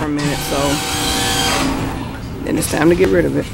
for a minute, so then it's time to get rid of it.